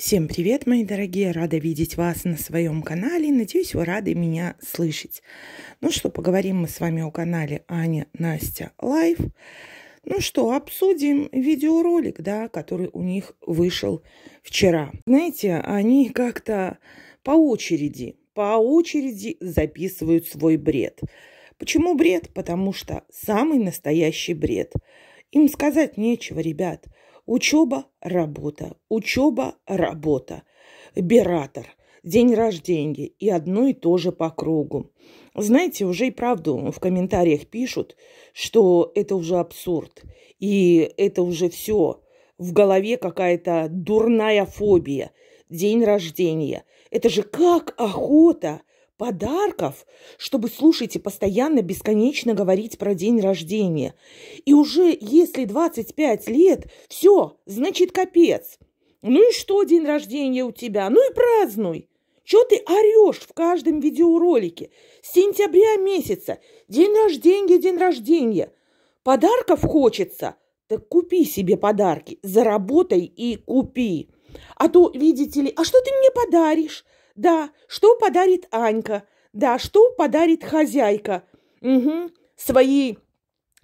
Всем привет, мои дорогие! Рада видеть вас на своем канале. Надеюсь, вы рады меня слышать. Ну что, поговорим мы с вами о канале AnyaNastya Life. Ну что, обсудим видеоролик, да, который у них вышел вчера. Знаете, они как-то по очереди, по очереди записывают свой бред. Почему бред? Потому что самый настоящий бред. Им сказать нечего, ребят – Учеба, работа, учеба, работа. Биратор, день рождения и одно и то же по кругу. Знаете, уже и правду в комментариях пишут, что это уже абсурд. И это уже все. В голове какая-то дурная фобия. День рождения. Это же как охота подарков, чтобы, слушайте, постоянно, бесконечно говорить про день рождения. И уже если 25 лет, все, значит, капец. Ну и что день рождения у тебя? Ну и празднуй. Чего ты орешь в каждом видеоролике? С сентября месяца. День рождения, день рождения. Подарков хочется? Так купи себе подарки, заработай и купи. А то, видите ли, а что ты мне подаришь? Да, что подарит Анька? Да, что подарит хозяйка? Угу, своей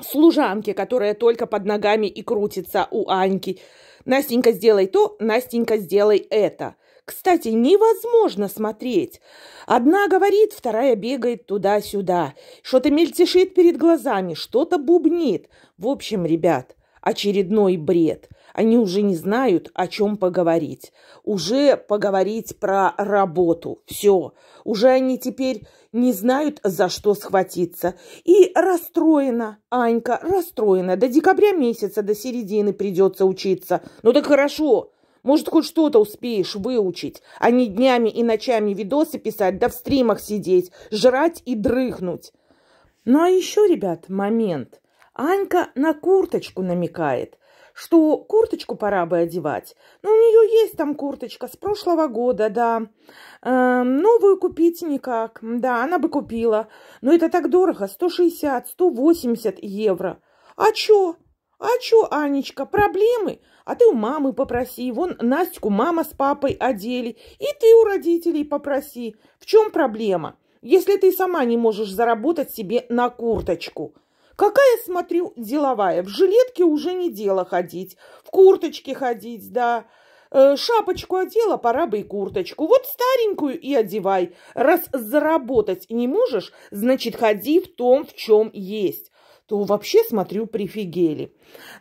служанке, которая только под ногами и крутится у Аньки. Настенька, сделай то, Настенька, сделай это. Кстати, невозможно смотреть. Одна говорит, вторая бегает туда-сюда. Что-то мельтешит перед глазами, что-то бубнит. В общем, ребят, очередной бред. Они уже не знают, о чем поговорить. Уже поговорить про работу. Все. Уже они теперь не знают, за что схватиться. И расстроена, Анька, расстроена. До декабря месяца, до середины придется учиться. Ну так хорошо. Может, хоть что-то успеешь выучить, а не днями и ночами видосы писать, да в стримах сидеть, жрать и дрыхнуть. Ну а еще, ребят, момент – Анька на курточку намекает, что курточку пора бы одевать. Ну, у нее есть там курточка с прошлого года, да. Э, новую купить никак. Да, она бы купила. Но это так дорого, 160, 180 евро. А чё? А чё, Анечка, проблемы? А ты у мамы попроси. Вон Настю мама с папой одели. И ты у родителей попроси. В чем проблема? Если ты сама не можешь заработать себе на курточку – Какая, смотрю, деловая. В жилетке уже не дело ходить. В курточке ходить, да. Э, шапочку одела, пора бы и курточку. Вот старенькую и одевай. Раз заработать не можешь, значит, ходи в том, в чем есть то вообще, смотрю, прифигели.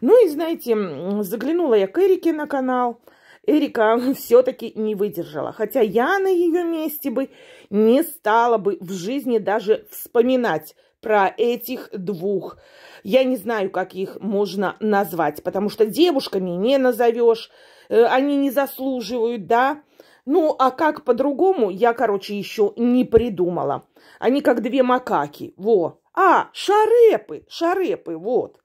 Ну и, знаете, заглянула я к Эрике на канал. Эрика все-таки не выдержала. Хотя я на ее месте бы не стала бы в жизни даже вспоминать про этих двух. Я не знаю, как их можно назвать, потому что девушками не назовешь, э, они не заслуживают, да. Ну, а как по-другому, я, короче, еще не придумала. Они как две макаки, во. А, шарепы, шарепы, вот.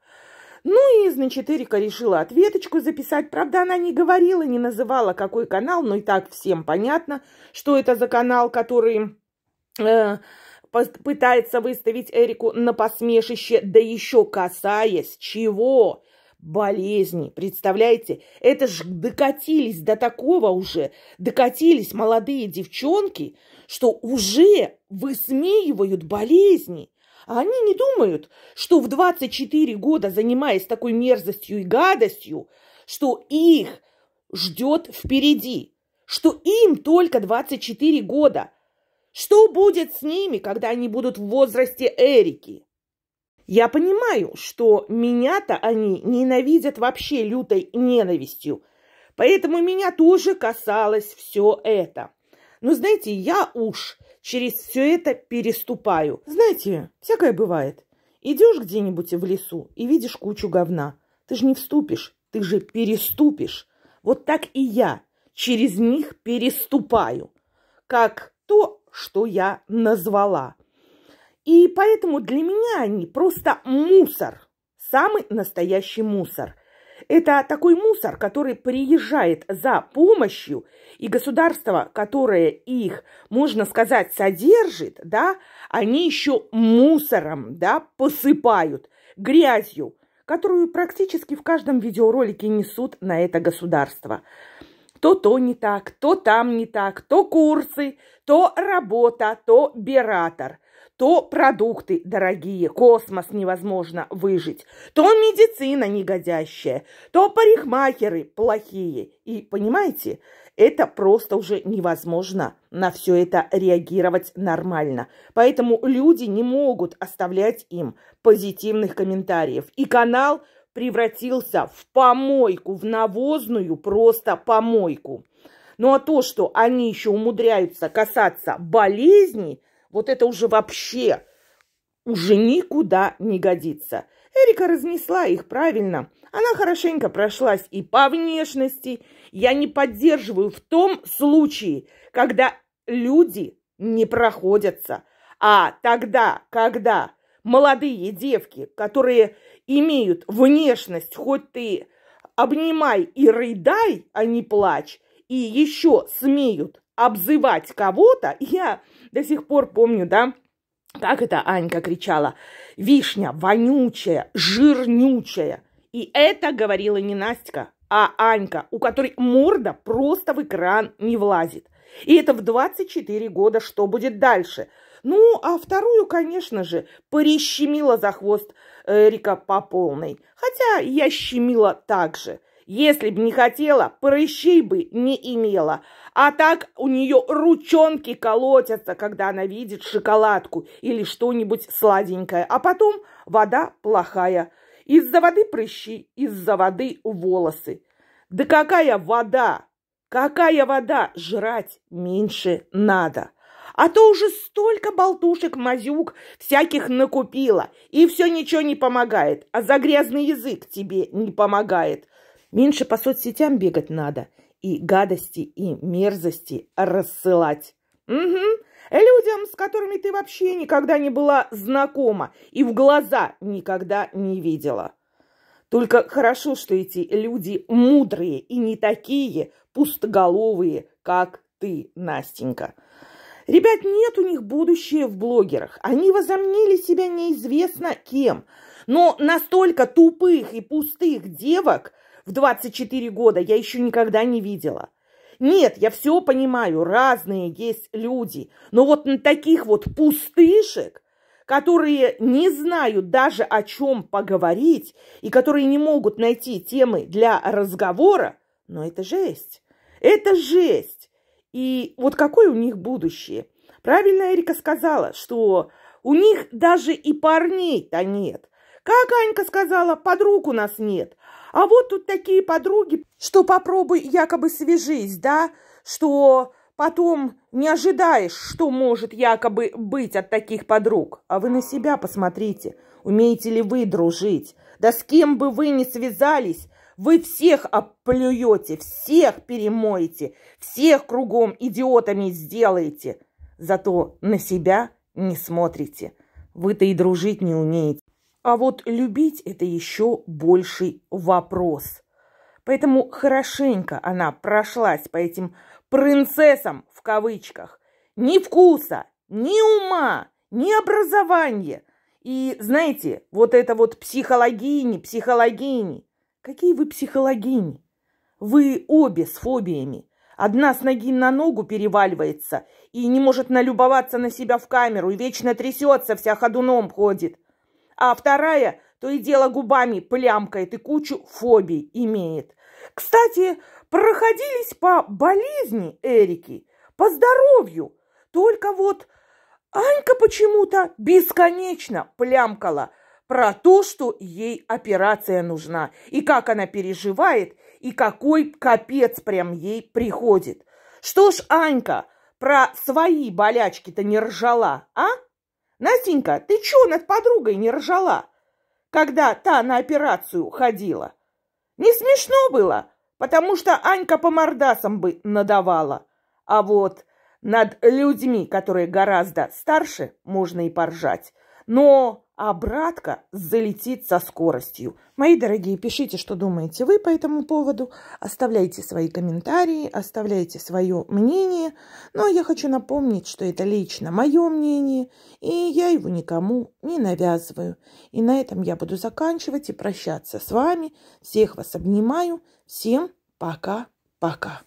Ну и, значит, Эрика решила ответочку записать. Правда, она не говорила, не называла, какой канал, но и так всем понятно, что это за канал, который... Э, пытается выставить Эрику на посмешище, да еще касаясь чего? Болезни, представляете? Это ж докатились до такого уже, докатились молодые девчонки, что уже высмеивают болезни. А они не думают, что в 24 года, занимаясь такой мерзостью и гадостью, что их ждет впереди, что им только 24 года – что будет с ними, когда они будут в возрасте Эрики? Я понимаю, что меня-то они ненавидят вообще лютой ненавистью, поэтому меня тоже касалось все это. Но знаете, я уж через все это переступаю. Знаете, всякое бывает. Идешь где-нибудь в лесу и видишь кучу говна. Ты же не вступишь, ты же переступишь. Вот так и я через них переступаю. Как то что я назвала. И поэтому для меня они просто мусор, самый настоящий мусор. Это такой мусор, который приезжает за помощью, и государство, которое их, можно сказать, содержит, да, они еще мусором, да, посыпают, грязью, которую практически в каждом видеоролике несут на это государство. То то не так, то там не так, то курсы, то работа, то биратор, то продукты дорогие, космос невозможно выжить, то медицина негодящая, то парикмахеры плохие. И понимаете, это просто уже невозможно на все это реагировать нормально. Поэтому люди не могут оставлять им позитивных комментариев. И канал превратился в помойку, в навозную просто помойку. Ну а то, что они еще умудряются касаться болезней, вот это уже вообще уже никуда не годится. Эрика разнесла их правильно. Она хорошенько прошлась и по внешности. Я не поддерживаю в том случае, когда люди не проходятся. А тогда, когда молодые девки, которые имеют внешность, хоть ты обнимай и рыдай, а не плачь, и еще смеют обзывать кого-то, я до сих пор помню, да, как это Анька кричала, вишня вонючая, жирнючая. И это говорила не Настя, а Анька, у которой морда просто в экран не влазит. И это в 24 года, что будет дальше – ну, а вторую, конечно же, порещемила за хвост Эрика по полной. Хотя я щемила так же. Если бы не хотела, прыщей бы не имела. А так у нее ручонки колотятся, когда она видит шоколадку или что-нибудь сладенькое. А потом вода плохая. Из-за воды прыщи, из-за воды волосы. Да какая вода? Какая вода? Жрать меньше надо. А то уже столько болтушек, мазюк, всяких накупила, и все ничего не помогает, а за грязный язык тебе не помогает. Меньше по соцсетям бегать надо и гадости, и мерзости рассылать. Угу. Людям, с которыми ты вообще никогда не была знакома и в глаза никогда не видела. Только хорошо, что эти люди мудрые и не такие пустоголовые, как ты, Настенька. Ребят, нет у них будущее в блогерах. Они возомнили себя неизвестно кем. Но настолько тупых и пустых девок в 24 года я еще никогда не видела. Нет, я все понимаю, разные есть люди. Но вот на таких вот пустышек, которые не знают даже о чем поговорить и которые не могут найти темы для разговора, но это жесть. Это жесть. И вот какое у них будущее? Правильно Эрика сказала, что у них даже и парней-то нет. Как Анька сказала, подруг у нас нет. А вот тут такие подруги, что попробуй якобы свяжись, да, что потом не ожидаешь, что может якобы быть от таких подруг. А вы на себя посмотрите, умеете ли вы дружить. Да с кем бы вы ни связались, вы всех оплюете, всех перемоете, всех кругом идиотами сделаете. Зато на себя не смотрите. Вы-то и дружить не умеете. А вот любить – это еще больший вопрос. Поэтому хорошенько она прошлась по этим принцессам в кавычках. Ни вкуса, ни ума, ни образования. И знаете, вот это вот психологини, психологини – Какие вы психологини? Вы обе с фобиями. Одна с ноги на ногу переваливается и не может налюбоваться на себя в камеру и вечно трясется, вся ходуном ходит. А вторая то и дело губами плямкает и кучу фобий имеет. Кстати, проходились по болезни Эрики, по здоровью. Только вот Анька почему-то бесконечно плямкала – про то, что ей операция нужна, и как она переживает, и какой капец прям ей приходит. Что ж, Анька, про свои болячки-то не ржала, а? Настенька, ты чё над подругой не ржала, когда та на операцию ходила? Не смешно было, потому что Анька по мордасам бы надавала. А вот над людьми, которые гораздо старше, можно и поржать. Но обратка залетит со скоростью. Мои дорогие, пишите, что думаете вы по этому поводу. Оставляйте свои комментарии, оставляйте свое мнение. Но я хочу напомнить, что это лично мое мнение, и я его никому не навязываю. И на этом я буду заканчивать и прощаться с вами. Всех вас обнимаю. Всем пока-пока.